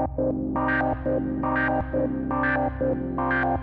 Thank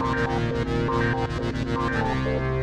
I'm not going to be able to Thank you.